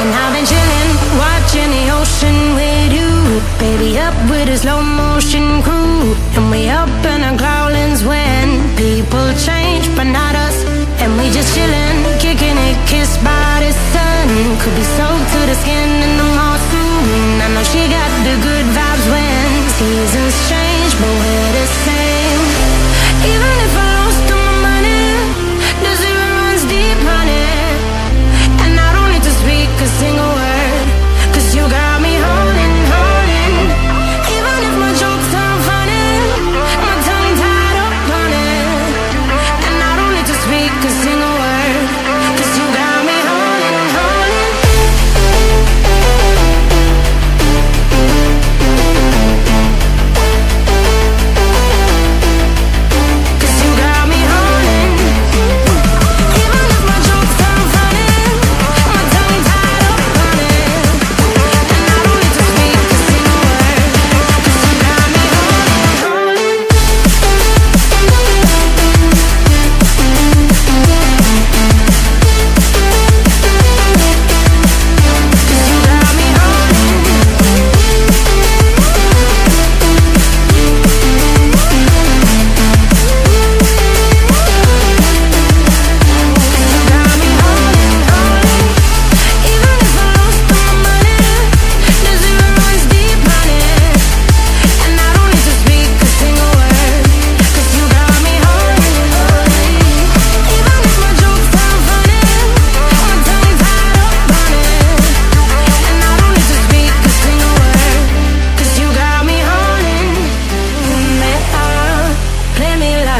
And I've been chilling, watching the ocean with you. Baby, up with a slow motion crew. And we up in our growlings when people change, but not us. And we just chilling, kicking it, kissed by the sun. Could be so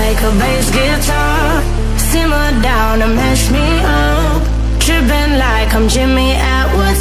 like a bass guitar. Simmer down and mash me up. Tripping like I'm Jimmy Atwood